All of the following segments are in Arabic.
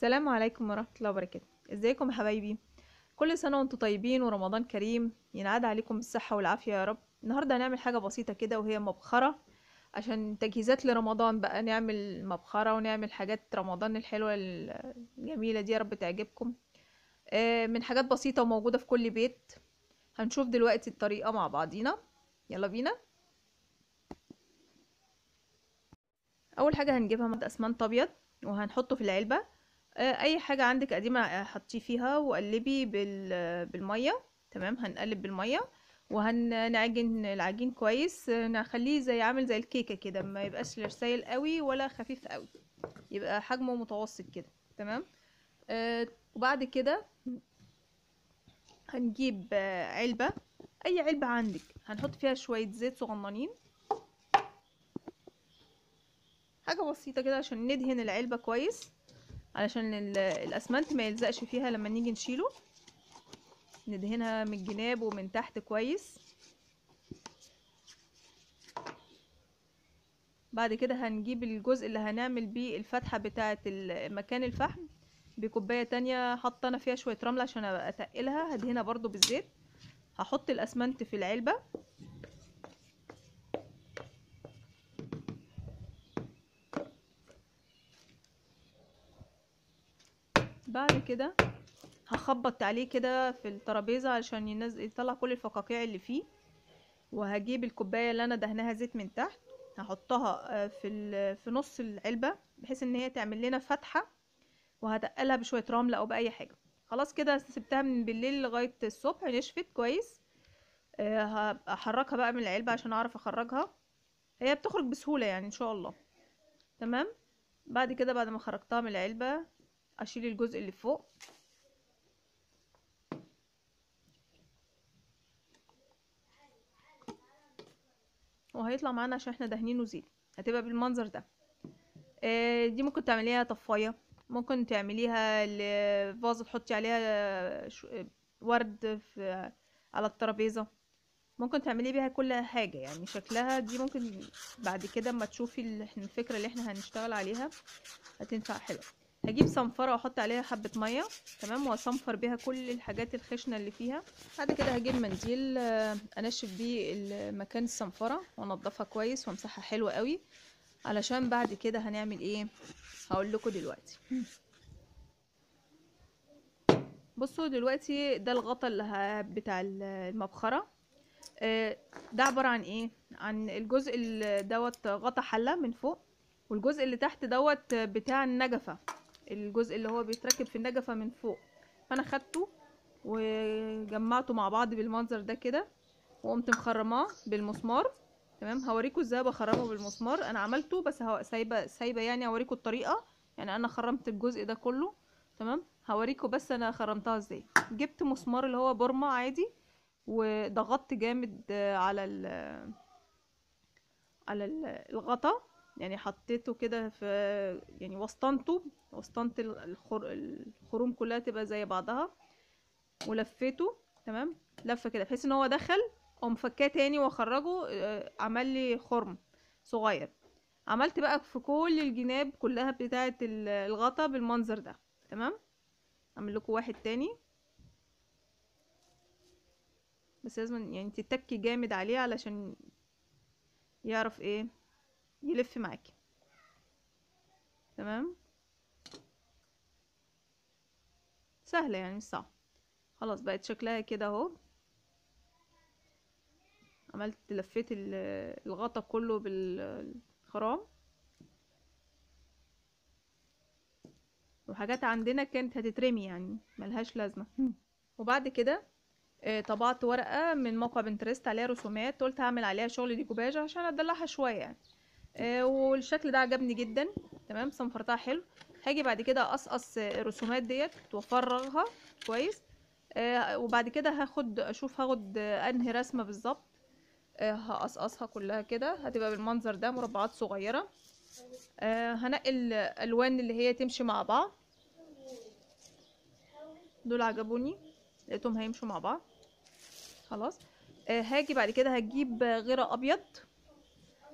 السلام عليكم ورحمة الله وبركاته. إزيكم يا حبايبي؟ كل سنة وأنتم طيبين ورمضان كريم. ينعاد عليكم بالصحة والعافية يا رب. النهاردة هنعمل حاجة بسيطة كده وهي مبخرة. عشان تجهيزات لرمضان بقى نعمل مبخرة ونعمل حاجات رمضان الحلوة الجميلة دي يا رب تعجبكم. آه، من حاجات بسيطة وموجودة في كل بيت. هنشوف دلوقتي الطريقة مع بعضينا. يلا بينا. أول حاجة هنجيبها مادة اسمنت أبيض وهنحطه في العلبة. أي حاجة عندك قديمة آه، حطيه فيها وقلبي بال- بالمية. تمام؟ هنقلب بالمية وهنعجن العجين كويس. آه، نخليه زي عامل زي الكيكة كده ما يبقاش لا رسايل قوي ولا خفيف قوي. يبقى حجمه متوسط كده. تمام؟ آه وبعد كده هنجيب آه، علبة. أي علبة عندك. هنحط فيها شوية زيت صغننين. حاجة بسيطة كده عشان ندهن العلبة كويس. علشان ال- الأسمنت ما يلزقش فيها لما نيجي نشيله. ندهنها من الجناب ومن تحت كويس. بعد كده هنجيب الجزء اللي هنعمل بيه الفتحة بتاعة مكان الفحم بكوباية تانية حاطة أنا فيها شوية رمل عشان أتقلها. هدهنها برضو بالزيت. هحط الأسمنت في العلبة. بعد كده هخبط عليه كده في الترابيزة عشان ينزل يطلع كل الفقاقيع اللي فيه وهجيب الكوباية اللي أنا دهناها زيت من تحت هحطها آه، في في نص العلبة بحيث إن هي تعمل لنا فتحة وهتقلها بشوية رمل أو بأي حاجة. خلاص كده سبتها من بالليل لغاية الصبح نشفت كويس. آه، هبقى أحركها بقى من العلبة عشان أعرف أخرجها. هي بتخرج بسهولة يعني إن شاء الله. تمام؟ بعد كده بعد ما خرجتها من العلبة أشيل الجزء اللي فوق. وهيطلع معانا عشان إحنا دهنينه زيت هتبقى بالمنظر ده. آه، دي ممكن تعمليها طفاية. ممكن تعمليها لفازة تحطي عليها شو- آه، ورد في على الترابيزة. ممكن تعملي بيها كل حاجة. يعني شكلها دي ممكن بعد كده اما تشوفي ال- الفكرة اللي إحنا هنشتغل عليها هتنفع حلو هجيب صنفرة وأحط عليها حبة مية تمام؟ وأصنفر بيها كل الحاجات الخشنة اللي فيها. بعد كده هجيب منديل آه، أنشف بيه مكان الصنفرة وأنضفها كويس وأمسحها حلوة قوي. علشان بعد كده هنعمل إيه؟ هقول لكم دلوقتي. بصوا دلوقتي ده الغطا اللي بتاع ال- المبخرة. آه، ده عبارة عن إيه؟ عن الجزء ال- دوت غطا حلة من فوق والجزء اللي تحت دوت بتاع النجفة. الجزء اللي هو بيتركب في النجفة من فوق. فأنا خدته وجمعته مع بعض بالمنظر ده كده وقمت مخرماه بالمسمار. تمام؟ هوريكم إزاي بخرمه بالمسمار. أنا عملته بس هو سايبة سايبة يعني اوريكم الطريقة. يعني أنا خرمت الجزء ده كله. تمام؟ هوريكم بس أنا خرمتها إزاي. جبت مسمار اللي هو بورما عادي وضغطت جامد على ال على ال- الغطا. يعني حطيته كده في يعني وسطنته وسطنت ال- الخر... الخروم كلها تبقى زي بعضها ولفيته تمام؟ لفة كده بحيث إن هو دخل أقوم فكاه تاني وأخرجه آه، عمل لي خرم صغير. عملت بقى في كل الجناب كلها بتاعه ال- الغطا بالمنظر ده تمام؟ أعمل لكم واحد تاني. بس لازم يعني تتكي جامد عليه علشان يعرف إيه؟ يلف معاكي تمام؟ سهلة يعني مش صعب. خلاص بقت شكلها كده اهو. عملت لفيت ال- الغطا كله بالخرام. وحاجات عندنا كانت هتترمي يعني ملهاش لازمة. وبعد كده آه، طبعت ورقة من موقع بنترست عليها رسومات. قلت هعمل عليها شغل ديكوباج عشان ادلعها شوية يعني. آه، والشكل ده عجبني جدا. تمام؟ صنفرتها حلو. هاجي بعد كده أقصقص الرسومات ديت وأفرغها. كويس؟ آه، وبعد كده هاخد أشوف هاخد أنهي رسمة بالظبط. آه، هقصقصها كلها كده. هتبقى بالمنظر ده مربعات صغيرة. آه، هنقي الألوان اللي هي تمشي مع بعض. دول عجبوني. لقيتهم هيمشوا مع بعض. خلاص؟ آه، هاجي بعد كده هجيب غيرة أبيض.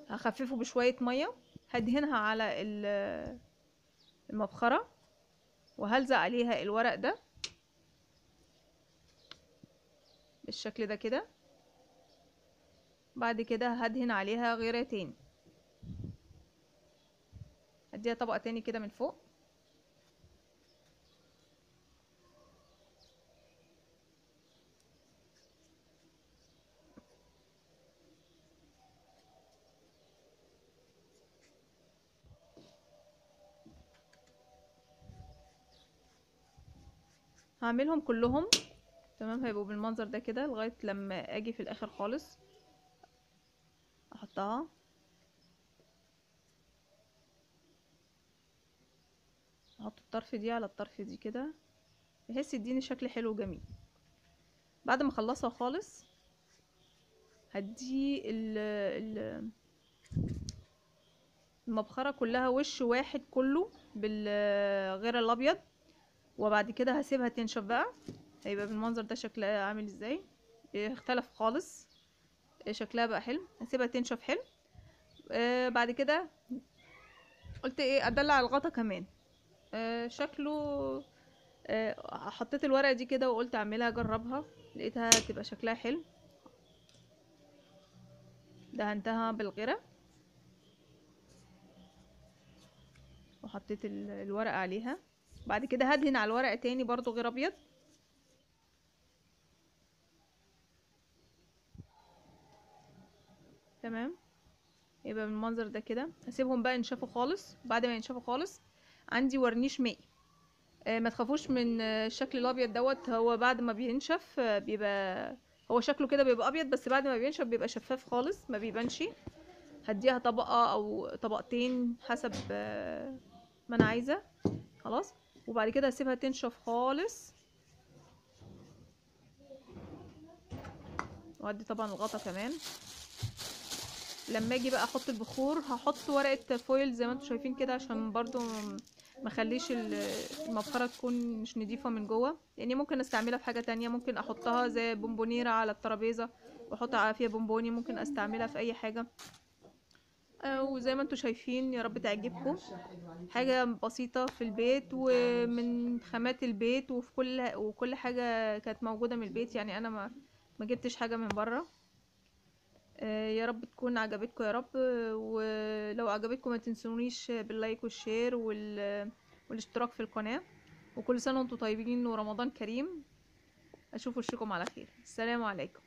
هخففه بشوية مية هدهنها على ال- المبخرة وهلزق عليها الورق ده بالشكل ده كده. بعد كده هدهن عليها غيرة تاني. اديها طبقة تاني كده من فوق. هعملهم كلهم. تمام هيبقوا بالمنظر ده كده لغاية لما آجي في الآخر خالص. أحطها. أحط الطرف دي على الطرف دي كده بحيث يديني شكل حلو وجميل. بعد ما أخلصها خالص هدي ال ال المبخرة كلها وش واحد كله بالغير الأبيض. وبعد كده هسيبها تنشف بقى. هيبقى بالمنظر ده شكلها عامل إزاي. اختلف خالص. شكلها بقى حلو. هسيبها تنشف حلو. آه بعد كده قلت إيه أدلع الغطا كمان. آه شكله آه حطيت الورقة دي كده وقلت أعملها أجربها. لقيتها تبقى شكلها حلو. دهنتها بالغيرة. وحطيت الورقة عليها. بعد كده هدهن على الورقه تاني برضو غير أبيض. تمام. يبقى بالمنظر ده كده. هسيبهم بقى ينشفوا خالص. بعد ما ينشفوا خالص عندي ورنيش مائي. آه ما تخافوش من الشكل الأبيض دوت. هو بعد ما بينشف بيبقى هو شكله كده بيبقى أبيض بس بعد ما بينشف بيبقى شفاف خالص ما بيبانش. هديها طبقة أو طبقتين حسب ما أنا عايزة. خلاص. وبعد كده هسيبها تنشف خالص. وأدي طبعا الغطا كمان. لما أجي بقى أحط البخور هحط ورقة فويل زي ما أنتم شايفين كده عشان برضو ما أخليش المبخره تكون مش نضيفه من جوه. يعني ممكن أستعملها في حاجة تانية ممكن أحطها زي بونبونيرة على الترابيزة وأحط فيها بونبوني ممكن أستعملها في أي حاجة. وزي ما أنتم شايفين يا رب تعجبكم. حاجة بسيطة في البيت ومن خامات البيت وفي كل وكل حاجة كانت موجودة من البيت. يعني أنا ما ما جبتش حاجة من بره. يا رب تكون عجبتكم يا رب. ولو عجبتكم ما تنسونيش بال like وال share وال... والاشتراك في القناة. وكل سنة وأنتم طيبين ورمضان كريم. أشوف وشكم على خير. السلام عليكم.